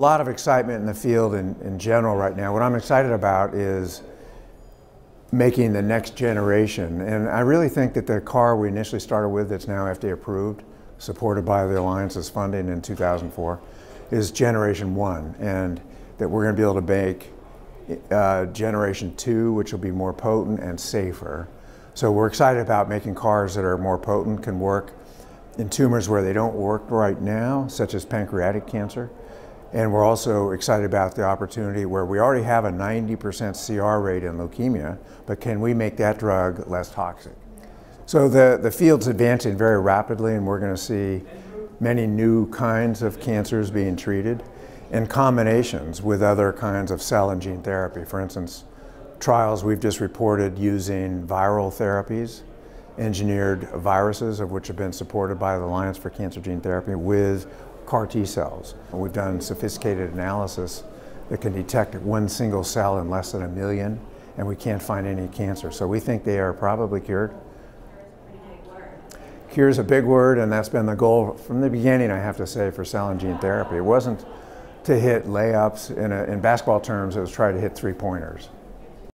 A lot of excitement in the field in, in general right now. What I'm excited about is making the next generation. And I really think that the CAR we initially started with that's now FDA approved, supported by the Alliance's funding in 2004, is generation one. And that we're going to be able to make uh, generation two, which will be more potent and safer. So we're excited about making CARs that are more potent, can work in tumors where they don't work right now, such as pancreatic cancer. And we're also excited about the opportunity where we already have a 90% CR rate in leukemia, but can we make that drug less toxic? So the, the field's advancing very rapidly and we're going to see many new kinds of cancers being treated in combinations with other kinds of cell and gene therapy. For instance, trials we've just reported using viral therapies, engineered viruses of which have been supported by the Alliance for Cancer Gene Therapy with CAR T cells. We've done sophisticated analysis that can detect one single cell in less than a million, and we can't find any cancer. So we think they are probably cured. Cure is a big word, and that's been the goal from the beginning, I have to say, for cell and gene therapy. It wasn't to hit layups. In, a, in basketball terms, it was try to hit three pointers.